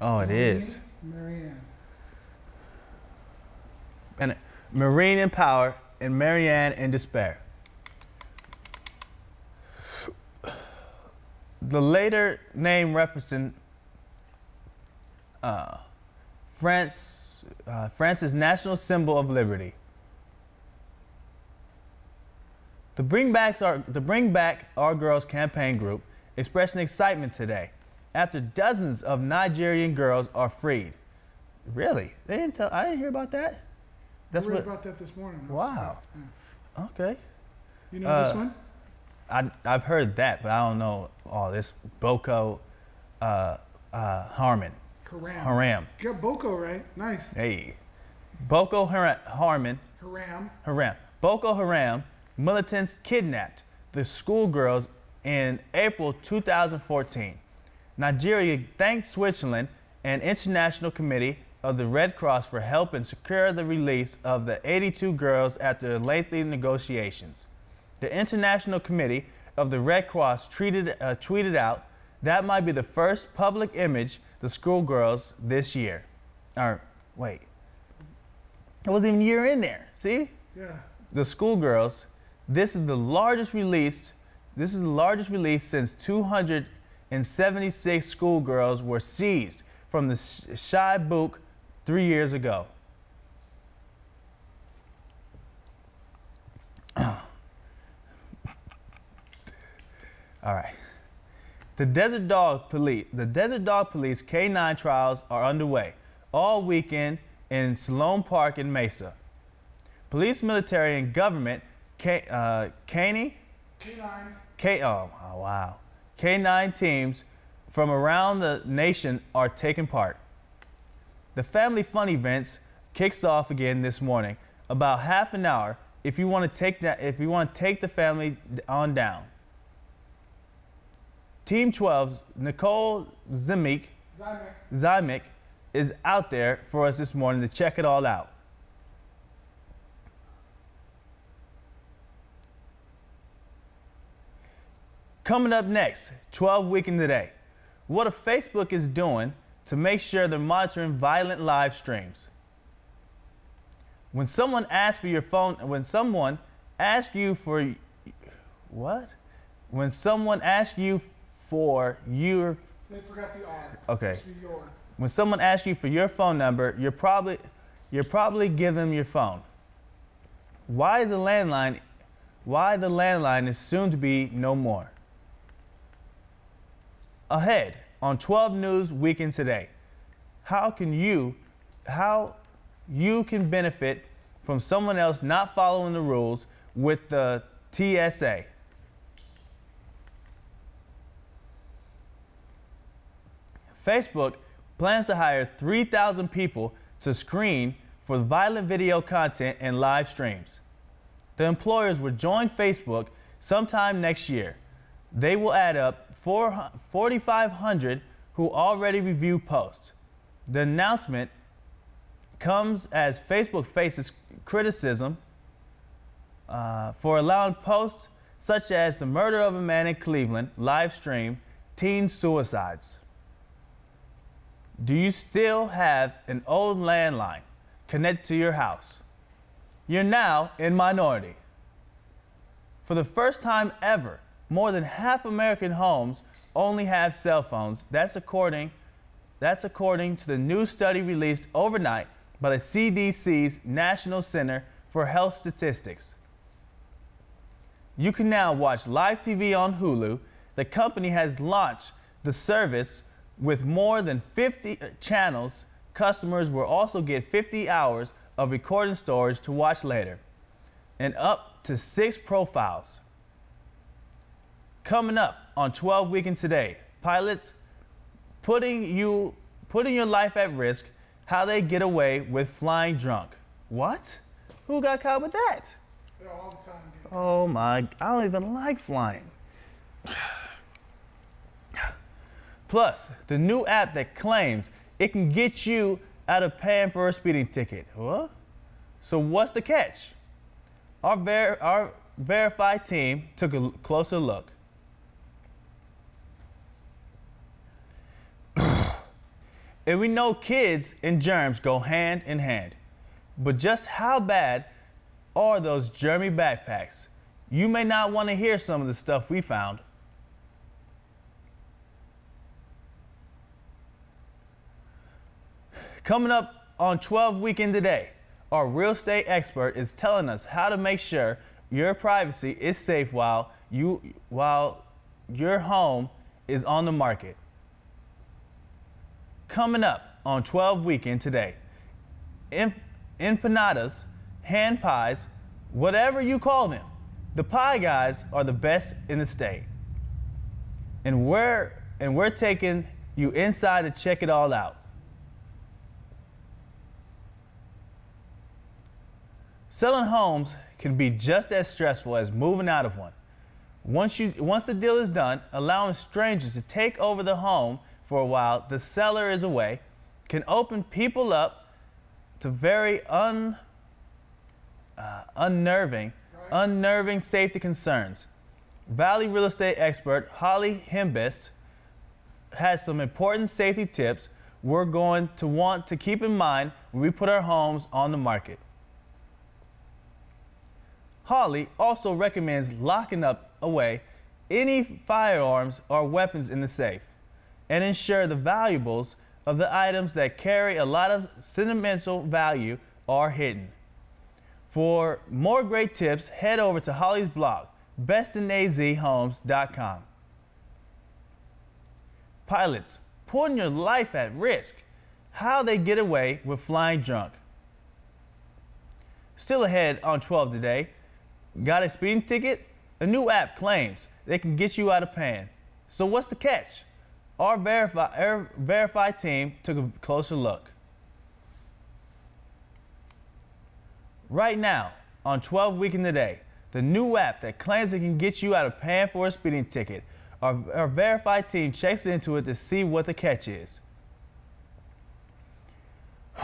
Oh, it is. Marianne. And Marine in power and Marianne in despair. The later name referencing uh, France, uh, France's national symbol of liberty. The Bring Back Our, the Bring Back Our Girls campaign group expressing excitement today after dozens of Nigerian girls are freed. Really? They didn't tell. I didn't hear about that. That's I read what. about that this morning. Wow. Okay. You know Uh, this one? I I've heard that, but I don't know all this. Boko, uh, uh, Harmon, Haram. Haram. You got Boko right. Nice. Hey, Boko Haram, Harmon, Haram. Haram. Boko Haram militants kidnapped the schoolgirls in April 2014. Nigeria thanked Switzerland and International Committee of the Red Cross for helping secure the release of the 82 girls after lengthy negotiations. The International Committee of the Red Cross treated, uh, tweeted out that might be the first public image the schoolgirls this year. Or wait, it wasn't even a year in there. See? Yeah. the schoolgirls. This is the largest release. This is the largest release since 276 schoolgirls were seized from the Sh- Chibok three years ago. All right. The Desert Dog Police, the Desert Dog Police K9 trials are underway all weekend in Sloan Park in Mesa. Police, military, and government, K, uh, Caney, K9. K, oh, oh, wow. K9 teams from around the nation are taking part. The Family Fun events kicks off again this morning, about half an hour if you want to take that if you want to take the family on down. Team 12's Nicole Zimik, Zymek. Is out there for us this morning to check it all out. Coming up next, 12 Week Weekend Today. What a Facebook is doing to make sure they're monitoring violent live streams. When someone asks for your phone, when someone asks you for what? When someone asks you for your They forgot the R. Okay. Supposed to be your. when someone asks you for your phone number, you're probably you're probably give them your phone. Why is the landline why the landline is soon to be no more? Ahead on 12 News Weekend today. How can you how you can benefit from someone else not following the rules with the TSA? Facebook plans to hire 3,000 people to screen for violent video content and live streams. The employers will join Facebook sometime next year. They will add up 4 4,500 who already review posts. The announcement comes as Facebook faces criticism uh, for allowing posts such as the murder of a man in Cleveland live stream teen suicides. Do you still have an old landline connected to your house? You're now in minority. For the first time ever, more than half American homes only have cell phones. That's according, that's according to the new study released overnight by the CDC's National Center for Health Statistics. You can now watch live TV on Hulu. The company has launched the service with more than 50 uh, channels. Customers will also get 50 hours of recording storage to watch later and up to six profiles. Coming up on 12 Weekend Today, pilots putting you putting your life at risk, how they get away with flying drunk. What? Who got caught with that? Yeah, all the time. dude. Oh my, I don't even like flying. Plus, the new app that claims it can get you out of paying for a speeding ticket. What? So what's the catch? Our, ver- our verified team took a closer look. And we know kids and germs go hand in hand. But just how bad are those germy backpacks? You may not want to hear some of the stuff we found. Coming up on 12 Weekend Today, our real estate expert is telling us how to make sure your privacy is safe while you while your home is on the market. Coming up on 12 Weekend Today, empanadas, hand pies, whatever you call them, the pie guys are the best in the state. And we're and we're taking you inside to check it all out. Selling homes can be just as stressful as moving out of one. Once, you, once the deal is done, allowing strangers to take over the home for a while, the seller is away, can open people up to very un, uh, unnerving, right. unnerving safety concerns. Valley real estate expert Holly Himbest has some important safety tips we're going to want to keep in mind when we put our homes on the market. Holly also recommends locking up away any firearms or weapons in the safe and ensure the valuables of the items that carry a lot of sentimental value are hidden. For more great tips, head over to Holly's blog, bestinazhomes.com. Pilots, putting your life at risk. How they get away with flying drunk. Still ahead on 12 today, Got a speeding ticket? A new app claims they can get you out of paying. So what's the catch? Our Verify, our Verify team took a closer look. Right now, on 12 Weekend Today, the day, the new app that claims it can get you out of paying for a speeding ticket, our, our Verify team checks into it to see what the catch is.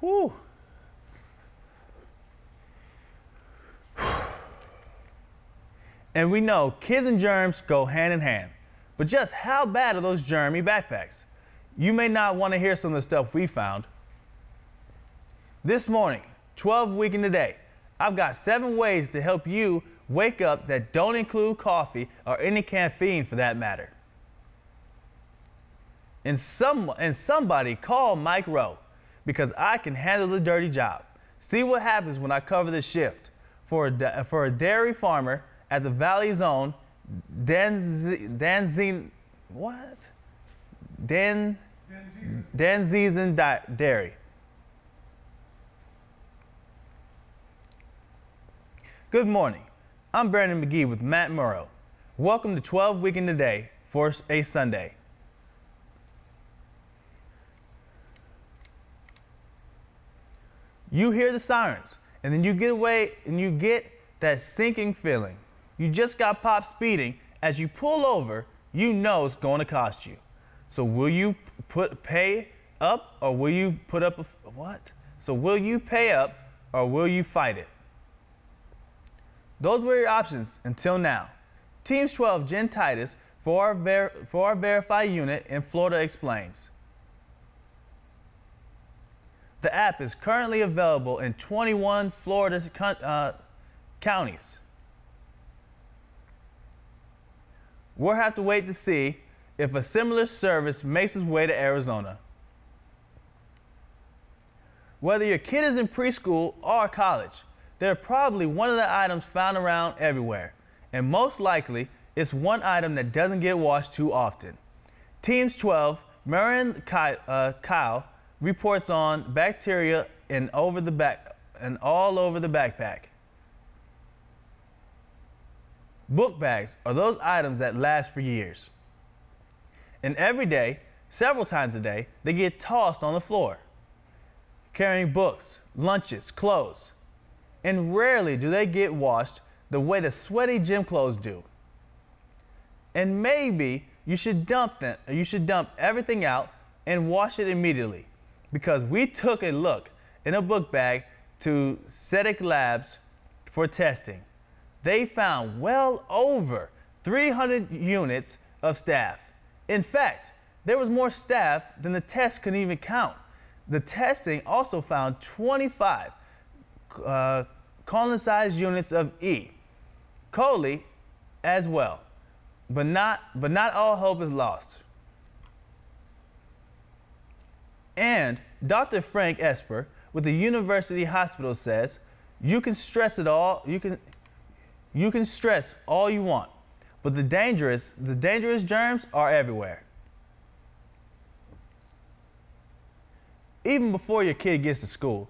Whew. And we know kids and germs go hand in hand. But just how bad are those germy backpacks? You may not want to hear some of the stuff we found. This morning, 12 Weekend Day, I've got seven ways to help you wake up that don't include coffee or any caffeine for that matter. And, some, and somebody call Mike Rowe because I can handle the dirty job. See what happens when I cover the shift. For a, for a dairy farmer at the Valley Zone, Danzine, Danzine what? Dan, Danzeisen Dairy. Good morning. I'm Brandon McGee with Matt Murrow. Welcome to 12 Weekend Today for a Sunday. You hear the sirens, and then you get away and you get that sinking feeling. You just got popped speeding. As you pull over, you know it's going to cost you. So will you put pay up or will you put up a what? So will you pay up or will you fight it? Those were your options until now. Teams 12 Jen Titus for our, ver- for our Verify unit in Florida explains. The app is currently available in 21 Florida uh, counties. We'll have to wait to see if a similar service makes its way to Arizona. Whether your kid is in preschool or college, they're probably one of the items found around everywhere, and most likely it's one item that doesn't get washed too often. Teams 12, Marion uh, Kyle, reports on bacteria in over the back and all over the backpack. Book bags are those items that last for years. And every day, several times a day, they get tossed on the floor, carrying books, lunches, clothes. And rarely do they get washed the way the sweaty gym clothes do. And maybe you should dump them, you should dump everything out and wash it immediately because we took a look in a book bag to CETIC Labs for testing. They found well over 300 units of staph. In fact, there was more staph than the test could even count. The testing also found 25 uh, colonized units of E. coli as well. But not, but not all hope is lost. And Dr. Frank Esper with the University Hospital says, you can stress it all, you can, you can stress all you want, but the dangerous, the dangerous germs are everywhere. Even before your kid gets to school,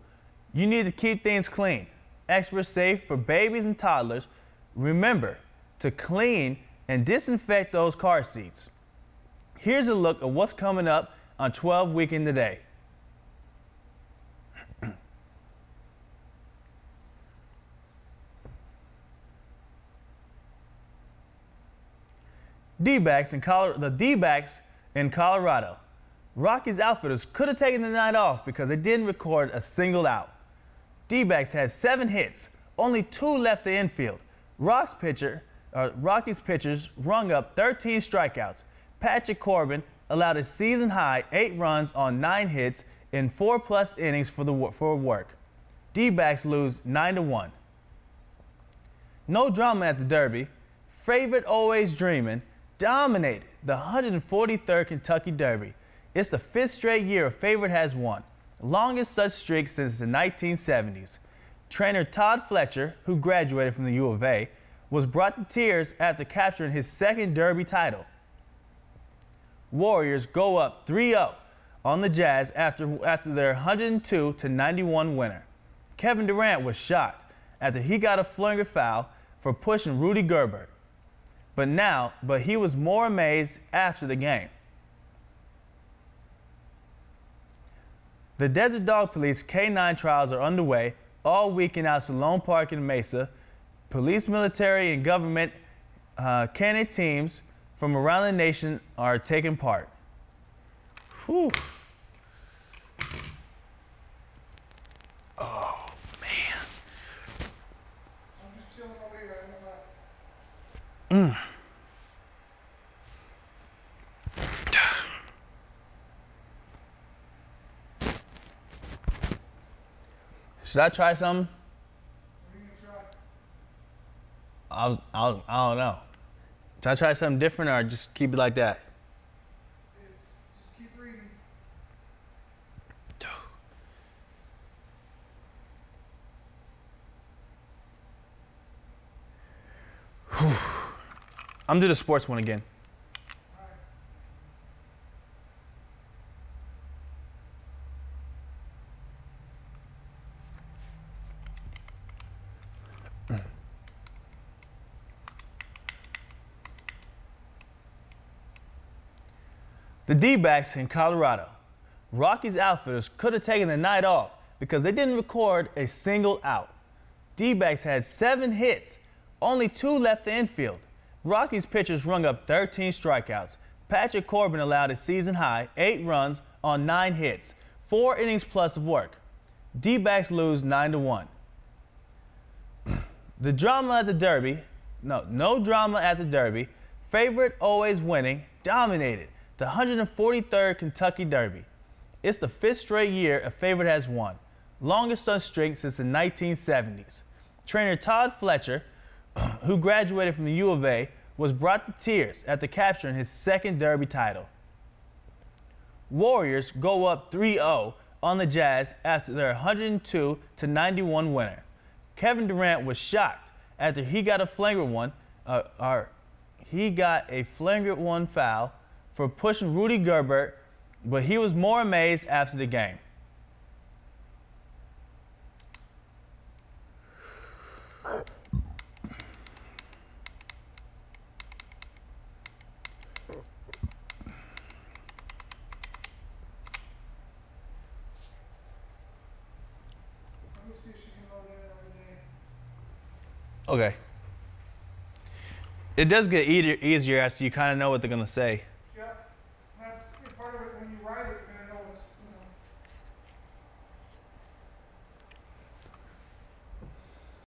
you need to keep things clean, Experts say for babies and toddlers. Remember to clean and disinfect those car seats. Here's a look at what's coming up on 12 Weekend Today. D-backs in Colorado, the D-backs in Colorado. Rockies outfitters could have taken the night off because they didn't record a single out. D-backs had seven hits, only two left the infield. Rock's pitcher, uh, Rockies pitchers rung up 13 strikeouts. Patrick Corbin allowed a season high eight runs on nine hits in four plus innings for, the, for work. D-backs lose 9 to 1. No drama at the Derby. Favorite always dreaming dominated the 143rd Kentucky Derby. It's the fifth straight year a favorite has won, longest such streak since the 1970s. Trainer Todd Fletcher, who graduated from the U of A, was brought to tears after capturing his second Derby title. Warriors go up 3-0 on the Jazz after, after their 102 to 91 winner. Kevin Durant was shocked after he got a flagrant foul for pushing Rudy Gobert. But now, but he was more amazed after the game. The Desert Dog Police K9 trials are underway all weekend out Salone Park in Mesa. Police, military, and government uh, candidate teams from around the nation are taking part. Whew. Oh, man. I'm just chilling over here. I don't know. Mm. Should I try something? I was, I, was, I don't know. Should I try something different or just keep it like that? It's just keep reading. I'm do the sports one again. The D-backs in Colorado. Rockies outfitters could have taken the night off because they didn't record a single out. D-backs had seven hits, only two left the infield. Rockies pitchers rung up 13 strikeouts. Patrick Corbin allowed a season high eight runs on nine hits, four innings plus of work. D-backs lose 9 to 1. The drama at the Derby, no, no drama at the Derby. Favorite always winning, dominated the 143rd Kentucky Derby. It's the fifth straight year a favorite has won, longest such streak since the 1970s. Trainer Todd Fletcher, who graduated from the U of A, was brought to tears after capturing his second Derby title. Warriors go up 3-0 on the Jazz after their 102 to 91 winner. Kevin Durant was shocked after he got a flagrant one, uh, or he got a flagrant one foul for pushing Rudy Gerbert, but he was more amazed after the game. Let me see if she can load in another day. Okay. It does get easier, after you kind of know what they're going to say.